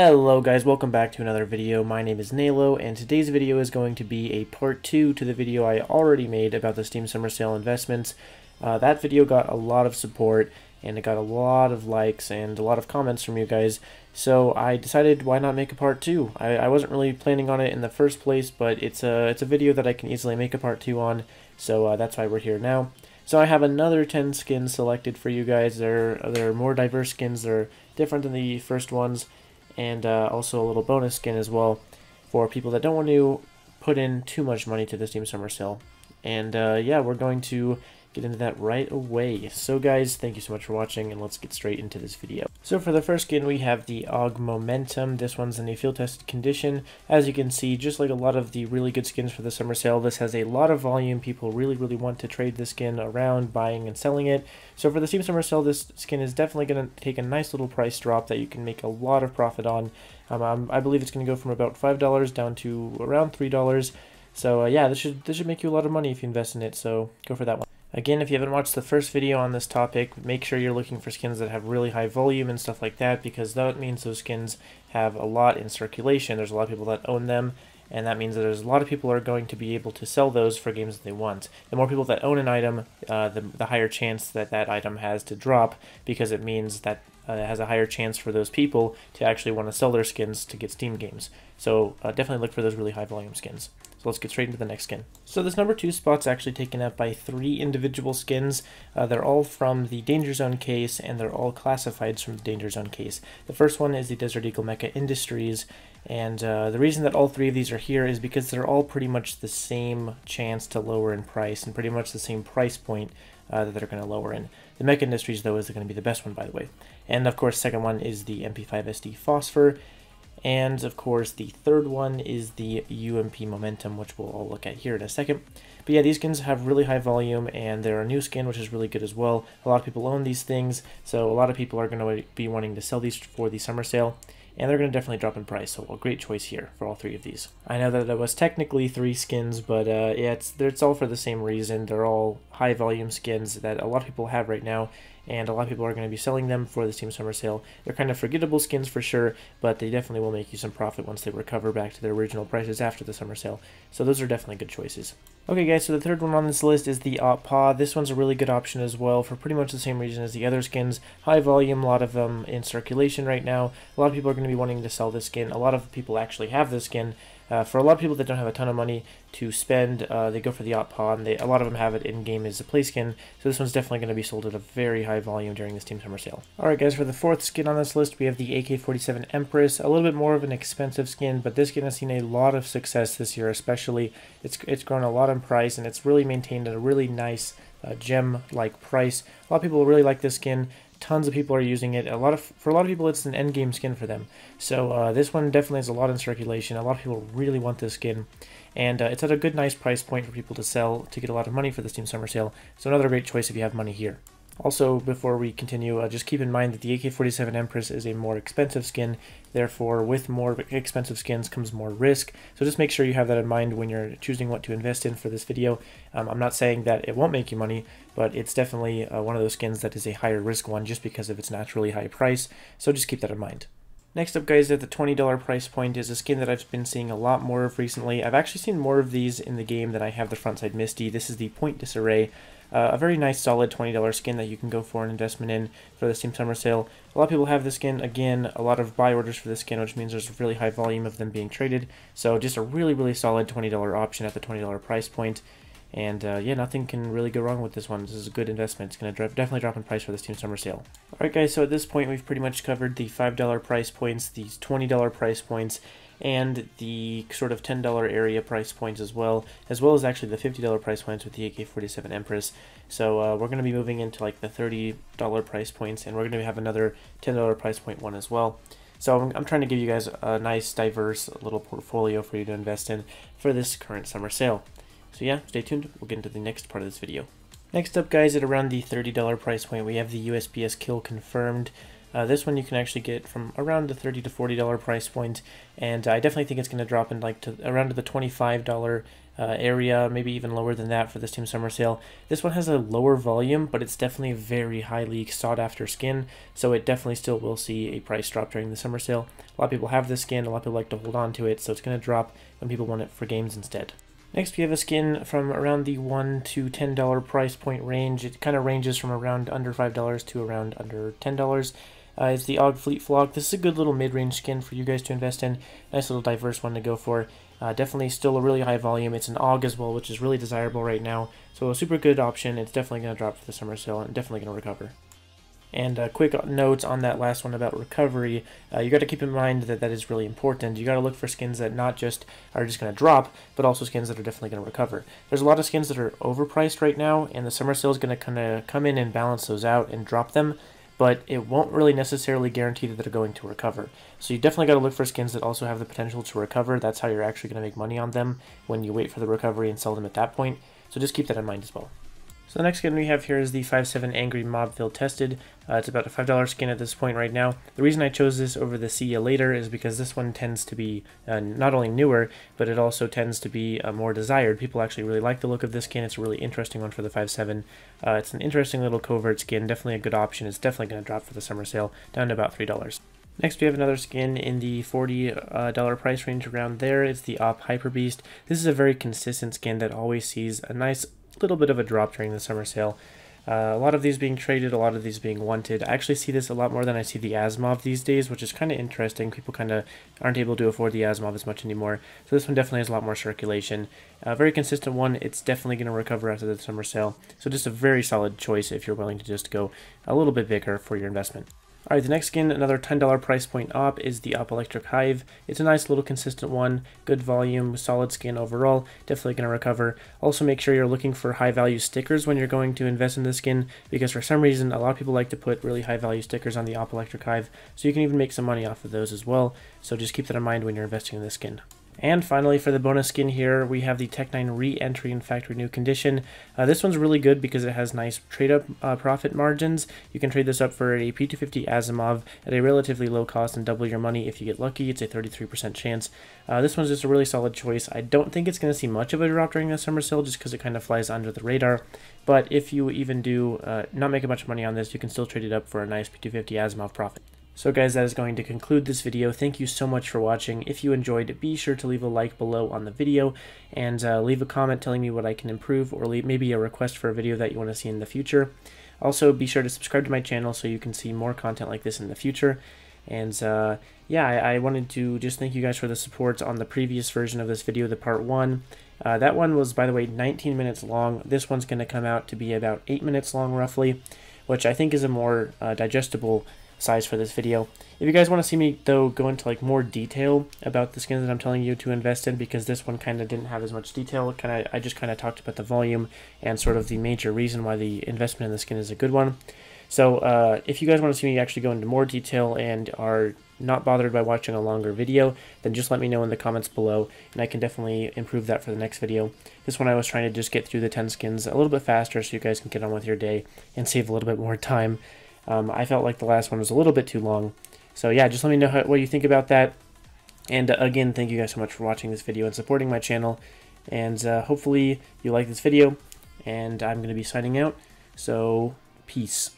Hello guys, welcome back to another video. My name is Nalo, and today's video is going to be a part 2 to the video I already made about the Steam Summer Sale investments. Uh, that video got a lot of support, and it got a lot of likes and a lot of comments from you guys, so I decided why not make a part 2. I, I wasn't really planning on it in the first place, but it's a, it's a video that I can easily make a part 2 on, so uh, that's why we're here now. So I have another 10 skins selected for you guys. They're, they're more diverse skins, they're different than the first ones, and uh, also a little bonus skin as well for people that don't want to put in too much money to the Steam Summer Sale. And uh, yeah, we're going to get into that right away. So guys, thank you so much for watching, and let's get straight into this video. So for the first skin, we have the AUG Momentum. This one's in a field-tested condition. As you can see, just like a lot of the really good skins for the summer sale, this has a lot of volume. People really, really want to trade this skin around, buying and selling it. So for the Steam Summer Sale, this skin is definitely going to take a nice little price drop that you can make a lot of profit on. Um, um I believe it's going to go from about $5 down to around $3. So uh, yeah, this should this should make you a lot of money if you invest in it. So go for that one. Again, if you haven't watched the first video on this topic, make sure you're looking for skins that have really high volume and stuff like that, because that means those skins have a lot in circulation. There's a lot of people that own them, and that means that there's a lot of people are going to be able to sell those for games that they want. The more people that own an item, uh, the, the higher chance that that item has to drop, because it means that uh, it has a higher chance for those people to actually want to sell their skins to get Steam games. So uh, definitely look for those really high volume skins. So let's get straight into the next skin. So this number two spot's actually taken up by three individual skins. Uh, they're all from the Danger Zone case, and they're all classifieds from the Danger Zone case. The first one is the Desert Eagle Mecha Industries, and uh, the reason that all three of these are here is because they're all pretty much the same chance to lower in price, and pretty much the same price point uh, that they're going to lower in. The Mech Industries, though, is going to be the best one, by the way. And, of course, second one is the MP5SD Phosphor, and of course, the third one is the UMP Momentum, which we'll all look at here in a second. But yeah, these skins have really high volume, and they're a new skin, which is really good as well. A lot of people own these things, so a lot of people are going to be wanting to sell these for the summer sale and they're going to definitely drop in price. So a great choice here for all three of these. I know that it was technically three skins, but uh, yeah, it's it's all for the same reason. They're all high volume skins that a lot of people have right now, and a lot of people are going to be selling them for the Steam Summer Sale. They're kind of forgettable skins for sure, but they definitely will make you some profit once they recover back to their original prices after the Summer Sale. So those are definitely good choices. Okay guys, so the third one on this list is the Oppa. This one's a really good option as well for pretty much the same reason as the other skins. High volume, a lot of them in circulation right now. A lot of people are going to be wanting to sell this skin. A lot of people actually have this skin, uh, for a lot of people that don't have a ton of money to spend, uh, they go for the Oppa, and they, a lot of them have it in-game as a play skin, so this one's definitely going to be sold at a very high volume during this Steam Summer Sale. Alright guys, for the fourth skin on this list, we have the AK-47 Empress, a little bit more of an expensive skin, but this skin has seen a lot of success this year especially. It's, it's grown a lot in price, and it's really maintained at a really nice uh, gem-like price. A lot of people really like this skin tons of people are using it. A lot of for a lot of people, it's an end game skin for them. So uh, this one definitely has a lot in circulation. A lot of people really want this skin, and uh, it's at a good, nice price point for people to sell to get a lot of money for the Steam Summer Sale. So another great choice if you have money here. Also, before we continue, uh, just keep in mind that the AK-47 Empress is a more expensive skin, therefore with more expensive skins comes more risk, so just make sure you have that in mind when you're choosing what to invest in for this video. Um, I'm not saying that it won't make you money, but it's definitely uh, one of those skins that is a higher risk one just because of its naturally high price, so just keep that in mind. Next up, guys, at the $20 price point is a skin that I've been seeing a lot more of recently. I've actually seen more of these in the game than I have the frontside Misty. This is the Point Disarray. Uh, a very nice solid $20 skin that you can go for an investment in for the Steam Summer Sale. A lot of people have this skin. Again, a lot of buy orders for this skin, which means there's a really high volume of them being traded. So just a really, really solid $20 option at the $20 price point. And uh, yeah, nothing can really go wrong with this one. This is a good investment. It's going to definitely drop in price for the Steam Summer Sale. Alright guys, so at this point we've pretty much covered the $5 price points, these $20 price points, and the sort of $10 area price points as well, as well as actually the $50 price points with the AK-47 Empress. So uh, we're going to be moving into like the $30 price points, and we're going to have another $10 price point one as well. So I'm, I'm, trying to give you guys a nice, diverse little portfolio for you to invest in for this current summer sale. So yeah, stay tuned. We'll get into the next part of this video. Next up, guys, at around the $30 price point, we have the USP-S kill confirmed. Uh, this one you can actually get from around the $30 to $40 price point, and I definitely think it's going to drop in like to around the $25 uh, area, maybe even lower than that for this Steam Summer Sale. This one has a lower volume, but it's definitely a very highly sought after skin, so it definitely still will see a price drop during the Summer Sale. A lot of people have this skin, a lot of people like to hold on to it, so it's going to drop when people want it for games instead. Next, we have a skin from around the $1 to $10 price point range. It kind of ranges from around under $5 to around under $10. Uh, it's the AUG Fleet Flock. This is a good little mid-range skin for you guys to invest in. Nice little diverse one to go for. Uh, definitely still a really high volume. It's an AUG as well, which is really desirable right now. So a super good option. It's definitely going to drop for the summer sale and definitely going to recover. And uh, quick notes on that last one about recovery. Uh, you got to keep in mind that that is really important. You got to look for skins that not just are just going to drop, but also skins that are definitely going to recover. There's a lot of skins that are overpriced right now, and the summer sale is going to kind of come in and balance those out and drop them but it won't really necessarily guarantee that they're going to recover. So you definitely got to look for skins that also have the potential to recover. That's how you're actually going to make money on them when you wait for the recovery and sell them at that point. So just keep that in mind as well. So the next skin we have here is the 5.7 Angry Mob Field Tested. Uh, it's about a $5 skin at this point right now. The reason I chose this over the See Ya Later is because this one tends to be uh, not only newer, but it also tends to be uh, more desired. People actually really like the look of this skin. It's a really interesting one for the 5.7. Uh, it's an interesting little covert skin, definitely a good option. It's definitely going to drop for the summer sale, down to about $3. Next, we have another skin in the $40 uh, price range around there. It's the Op Hyper Beast. This is a very consistent skin that always sees a nice little bit of a drop during the summer sale. Uh, a lot of these being traded, a lot of these being wanted. I actually see this a lot more than I see the Asiimov these days, which is kind of interesting. People kind of aren't able to afford the Asiimov as much anymore. So this one definitely has a lot more circulation. A very consistent one. It's definitely going to recover after the summer sale. So just a very solid choice if you're willing to just go a little bit bigger for your investment. Alright, the next skin, another $10 price point op, is the Op Electric Hive. It's a nice little consistent one, good volume, solid skin overall, definitely going to recover. Also make sure you're looking for high value stickers when you're going to invest in this skin, because for some reason a lot of people like to put really high value stickers on the Op Electric Hive, so you can even make some money off of those as well, so just keep that in mind when you're investing in this skin. And finally, for the bonus skin here, we have the Tec-9 re-entry in factory new condition. Uh, this one's really good because it has nice trade-up uh, profit margins. You can trade this up for a P250 Asiimov at a relatively low cost and double your money if you get lucky. It's a 33% chance. Uh, this one's just a really solid choice. I don't think it's going to see much of a drop during the summer sale just because it kind of flies under the radar. But if you even do uh, not make a bunch of money on this, you can still trade it up for a nice P250 Asiimov profit. So guys, that is going to conclude this video. Thank you so much for watching. If you enjoyed, be sure to leave a like below on the video and uh, leave a comment telling me what I can improve or leave maybe a request for a video that you want to see in the future. Also, be sure to subscribe to my channel so you can see more content like this in the future. And uh, yeah, I, I, wanted to just thank you guys for the support on the previous version of this video, the part 1. Uh, that one was, by the way, 19 minutes long. This one's going to come out to be about 8 minutes long, roughly, which I think is a more uh, digestible size for this video. If you guys want to see me, though, go into like more detail about the skins that I'm telling you to invest in, because this one kind of didn't have as much detail, kind of I just kind of talked about the volume and sort of the major reason why the investment in the skin is a good one. So uh, if you guys want to see me actually go into more detail and are not bothered by watching a longer video, then just let me know in the comments below, and I can definitely improve that for the next video. This one I was trying to just get through the 10 skins a little bit faster so you guys can get on with your day and save a little bit more time. Um, I felt like the last one was a little bit too long. So yeah, just let me know how, what you think about that. And uh, again, thank you guys so much for watching this video and supporting my channel. And uh, hopefully you like this video. And I'm going to be signing out. So, peace.